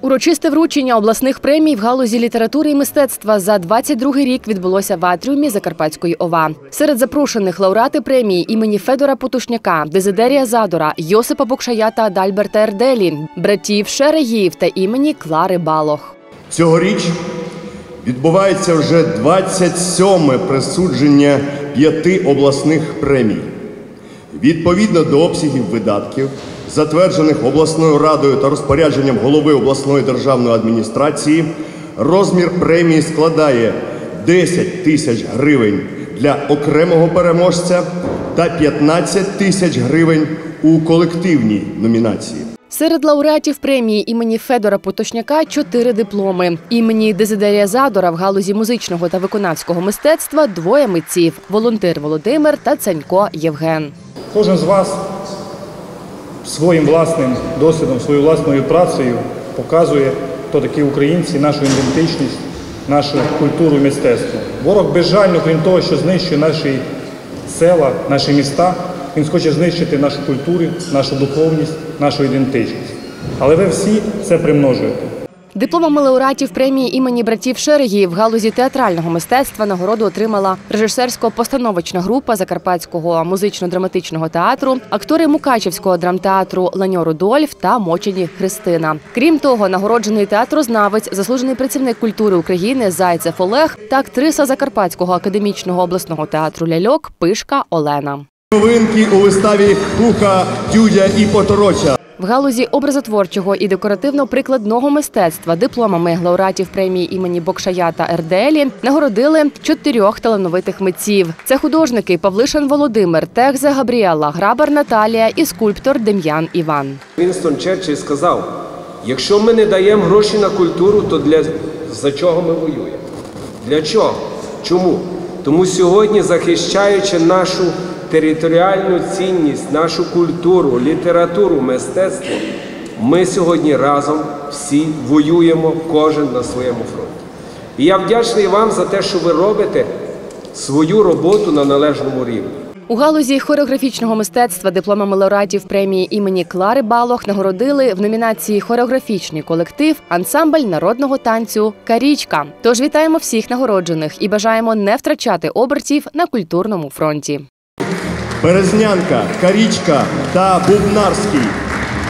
Урочисте вручення обласних премій в галузі літератури і мистецтва за 22-й рік відбулося в атріумі Закарпатської ОВА. Серед запрошених лауреати премії імені Федора Потушняка, Дезидерія Задора, Йосипа Бокшая та Адальберта Ерделі, братів Шерегіїв та імені Клари Балох. Цьогоріч відбувається вже 27-ме присудження п'яти обласних премій. Відповідно до обсягів видатків, затверджених обласною радою та розпорядженням голови обласної державної адміністрації, розмір премії складає 10 тисяч гривень для окремого переможця та 15 тисяч гривень у колективній номінації. Серед лауреатів премії імені Федора Потошняка чотири дипломи. Імені Дезидерія Задора в галузі музичного та виконавського мистецтва двоє митців волонтер Володимир та Ценько Євген. Кожен з вас своїм власним досвідом, своєю власною працею показує, хто такі українці, нашу ідентичність, нашу культуру і мистецтво. Ворог безжально, крім того, що знищує наші села, наші міста, він хоче знищити нашу культуру, нашу духовність, нашу ідентичність. Але ви всі це примножуєте. Дипломами лауреатів премії імені братів Шерегіїв в галузі театрального мистецтва нагороду отримала режисерсько-постановочна група Закарпатського музично-драматичного театру, актори Мукачівського драмтеатру Ланьо Рудольф та Мочені Христина. Крім того, нагороджений театрознавець, заслужений працівник культури України Зайцев Олег та актриса Закарпатського академічного обласного театру Ляльок Пишка Олена. Новинки у виставі Куха, Дюдя і Потороча. В галузі образотворчого і декоративно-прикладного мистецтва дипломами лауреатів премії імені Бокшая та Ерделі нагородили чотирьох талановитих митців. Це художники Павлишин Володимир, Техзе Габріела, Грабар Наталія і скульптор Дем'ян Іван. Вінстон Черчилль сказав: якщо ми не даємо гроші на культуру, то для за чого ми воюємо? Для чого? Чому? Тому сьогодні, захищаючи нашу територіальну цінність, нашу культуру, літературу, мистецтво, ми сьогодні разом всі воюємо, кожен на своєму фронті. І я вдячний вам за те, що ви робите свою роботу на належному рівні. У галузі хореографічного мистецтва дипломами лауреатів премії імені Клари Балох нагородили в номінації Хореографічний колектив ансамбль народного танцю Карічка. Тож вітаємо всіх нагороджених і бажаємо не втрачати обертів на культурному фронті. Березнянка, Карічка та Бубнарський